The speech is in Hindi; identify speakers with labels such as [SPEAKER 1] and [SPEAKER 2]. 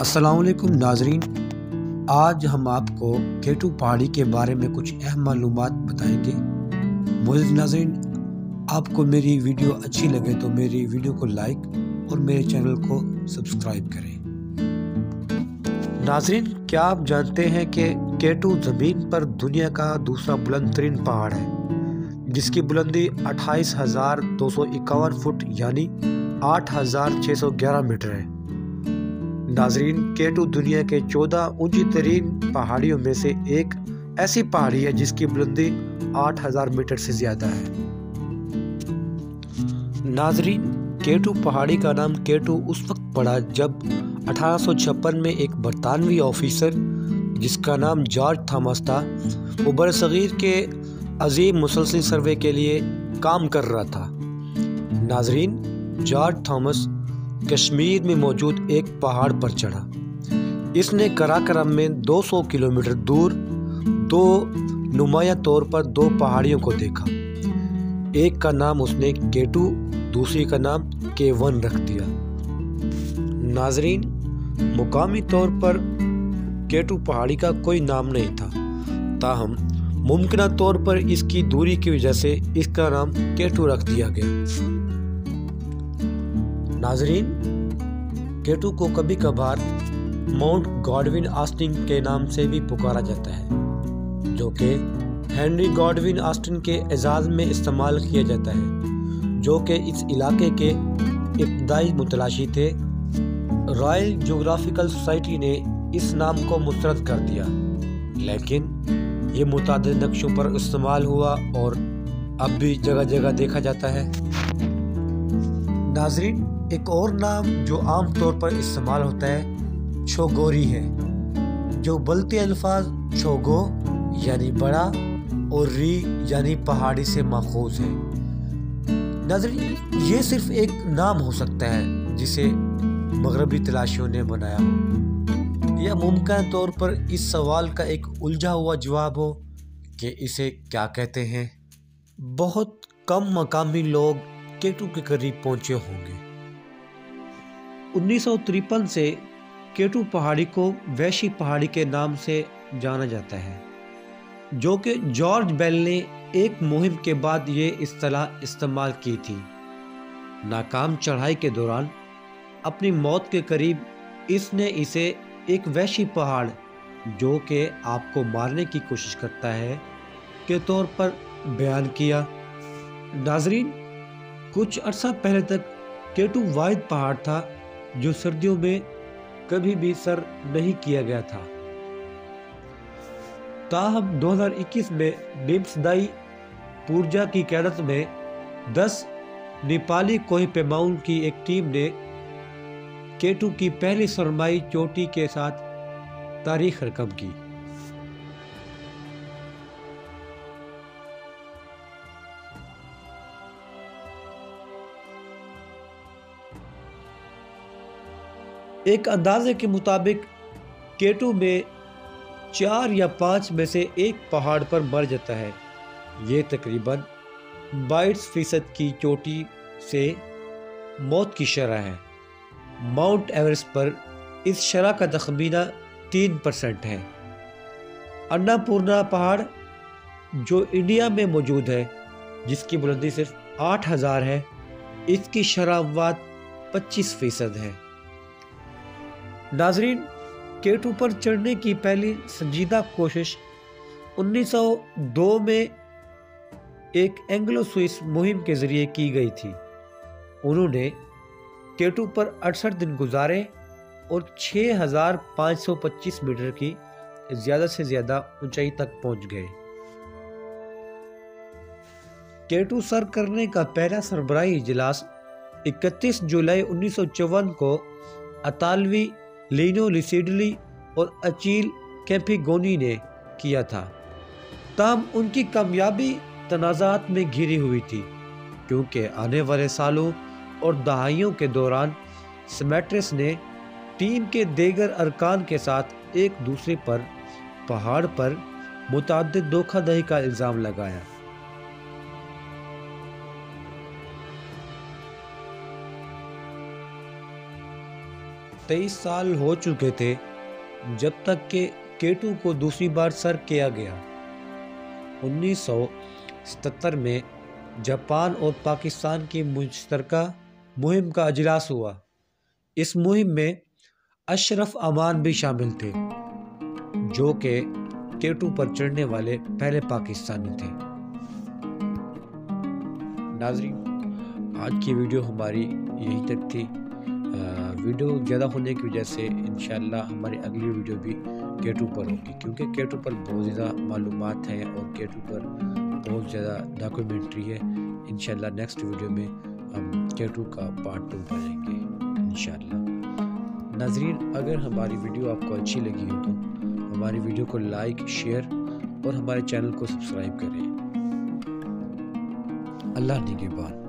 [SPEAKER 1] असलकुम नाजरीन। आज हम आपको केटू पहाड़ी के बारे में कुछ अहम मालूम बताएँगे। मोज़ नाजरीन, आपको मेरी वीडियो अच्छी लगे तो मेरी वीडियो को लाइक और मेरे चैनल को सब्सक्राइब करें। नाजरीन, क्या आप जानते हैं कि केटू ज़मीन पर दुनिया का दूसरा बुलंद तरीन पहाड़ है, जिसकी बुलंदी अट्ठाईस हज़ार दो सौ इक्यावन फुट यानी आठ हज़ार छः सौ ग्यारह मीटर है? नाजरीन, केटू दुनिया के चौदह ऊँची तरीन पहाड़ियों में से एक ऐसी पहाड़ी है जिसकी बुलंदी 8000 मीटर से ज़्यादा है। नाजरीन, केटू पहाड़ी का नाम केटू उस वक्त पड़ा जब अठारह सौ छप्पन में एक बरतानवी ऑफिसर, जिसका नाम जॉर्ज थॉमस था, वो बरसग़ीर के अजीम मुसलसिल सर्वे के लिए काम कर रहा था। नाजरीन, जॉर्ज थॉमस कश्मीर में मौजूद एक पहाड़ पर चढ़ा। इसने कराक्रम में 200 किलोमीटर दूर दो नुमाया तौर पर दो पहाड़ियों को देखा। एक का नाम उसने केटू, दूसरी का नाम के वन रख दिया। नाजरीन, मुकामी तौर पर केटू पहाड़ी का कोई नाम नहीं था। ताहम, मुमकिन तौर पर इसकी दूरी की वजह से इसका नाम केटू रख दिया गया। नाजरीन, केटू को कभी कभार माउंट गॉडविन आस्टिन के नाम से भी पुकारा जाता है, जो कि हेनरी गॉडविन आस्टिन के एजाज में इस्तेमाल किया जाता है, जो कि इस इलाके के इब्तदाई मुतलाशी थे। रॉयल जोग्राफिकल सोसाइटी ने इस नाम को मुस्तरद कर दिया, लेकिन ये मुतद नक्शों पर इस्तेमाल हुआ और अब भी जगह जगह देखा जाता है। नाजरीन एक और नाम जो आम तौर पर इस्तेमाल होता है, छोगोरी है, जो बलते अल्फाज छोगो यानी बड़ा और री यानी पहाड़ी से माखूज है। नज़र ये सिर्फ़ एक नाम हो सकता है जिसे मगरबी तलाशियों ने बनाया हो। या मुमकिन तौर पर इस सवाल का एक उलझा हुआ जवाब हो कि इसे क्या कहते हैं। बहुत कम मकामी लोग केटू के करीब पहुँचे होंगे। उन्नीस सौ तिरपन से केटू पहाड़ी को वैशी पहाड़ी के नाम से जाना जाता है, जो कि जॉर्ज बेल ने एक मुहिम के बाद ये असलाह इस्तेमाल की थी। नाकाम चढ़ाई के दौरान अपनी मौत के करीब इसने इसे एक वैशी पहाड़, जो कि आपको मारने की कोशिश करता है, के तौर पर बयान किया। नाजरीन, कुछ अरसा पहले तक केटू वाहिद पहाड़ था जो सर्दियों में कभी भी सर नहीं किया गया था। ताहम 2021 में निम्सदाई पूर्जा की क्यादत में 10 नेपाली कोई पेमाउन की एक टीम ने केटू की पहली सरमाई चोटी के साथ तारीख रकम की। एक अंदाजे के मुताबिक, केटू में चार या पाँच में से एक पहाड़ पर मर जाता है। ये तकरीबन बाईस फ़ीसद की चोटी से मौत की शरह है। माउंट एवरेस्ट पर इस शरह का तखमीना तीन परसेंट है। अन्नापूर्णा पहाड़, जो इंडिया में मौजूद है, जिसकी बुलंदी सिर्फ़ आठ हज़ार है, इसकी शराब पच्चीस फ़ीसद है। नाजरीन केटू पर चढ़ने की पहली संजीदा कोशिश 1902 में एक एंग्लो स्विस मुहिम के ज़रिए की गई थी। उन्होंने केटू पर अड़सठ दिन गुजारे और 6,525 मीटर की ज़्यादा से ज़्यादा ऊंचाई तक पहुँच गए। केटू सर करने का पहला सरबराही इजलास 31 जुलाई उन्नीस सौ चौवन को अतालवी लीनो लिसिडली और अचील कैम्पिगोनी ने किया था। तब उनकी कामयाबी तनाज़ात में घिरी हुई थी, क्योंकि आने वाले सालों और दहाइयों के दौरान स्मेट्रिस ने टीम के देगर अरकान के साथ एक दूसरे पर, पहाड़ पर मुतद धोखाधही का इल्ज़ाम लगाया। तेईस साल हो चुके थे, जब तक के केटू को दूसरी बार सर किया गया। 1977 में जापान और पाकिस्तान की मुश्तरका मुहिम का अजलास हुआ। इस मुहिम में अशरफ अमान भी शामिल थे, जो के केटू पर चढ़ने वाले पहले पाकिस्तानी थे। नाजरीन, आज की वीडियो हमारी यही तक थी। वीडियो ज़्यादा होने की वजह से इन हमारी अगली वीडियो भी केटू पर होगी। क्योंकि केटू पर बहुत ज़्यादा मालूम हैं और केटू पर बहुत ज़्यादा डॉक्यूमेंट्री है। इन नेक्स्ट वीडियो में हम केटू का पार्ट टू बनाएँगे इन नाजरीन, अगर हमारी वीडियो आपको अच्छी लगी हो तो हमारी वीडियो को लाइक शेयर और हमारे चैनल को सब्सक्राइब करें। अल्लाह निगेबान